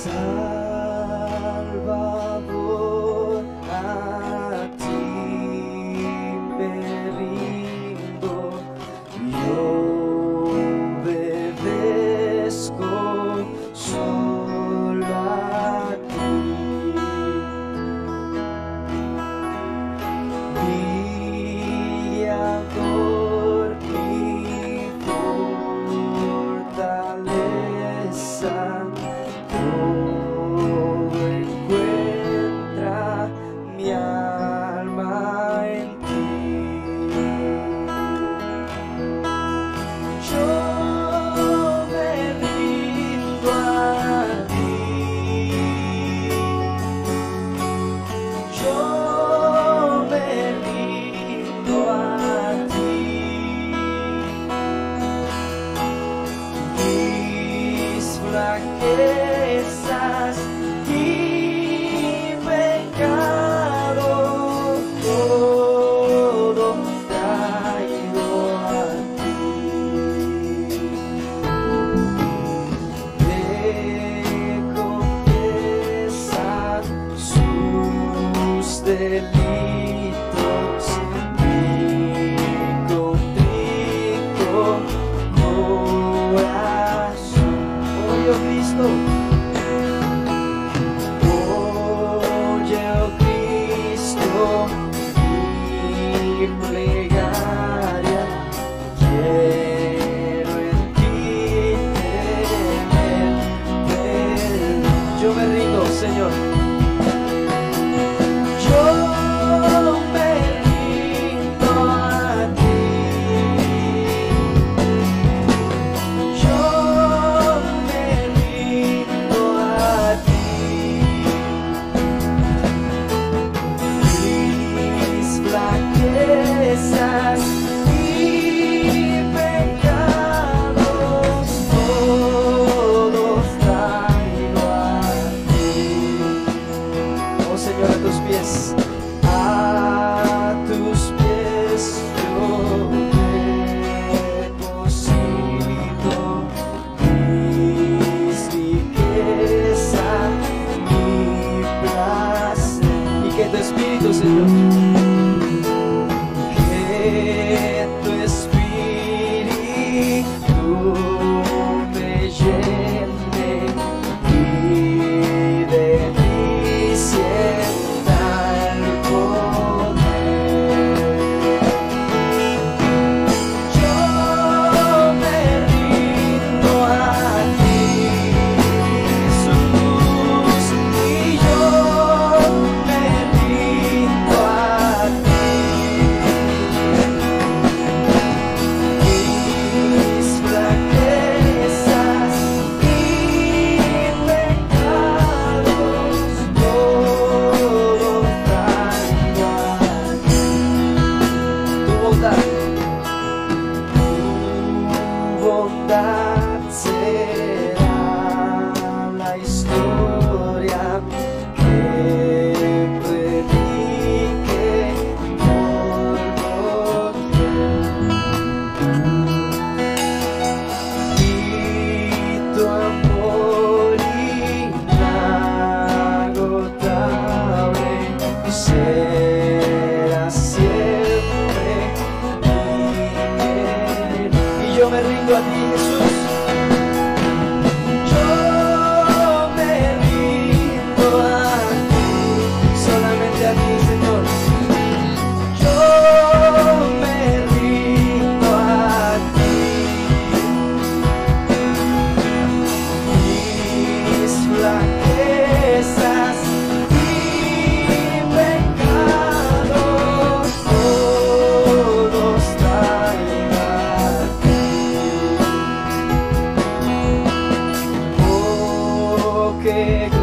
sorry delitos, contrito corazón. Oye, oh Cristo. да. rindo a ti, chega.